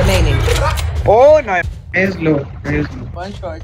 remaining. Oh, nice. Nice low. Low. One shot.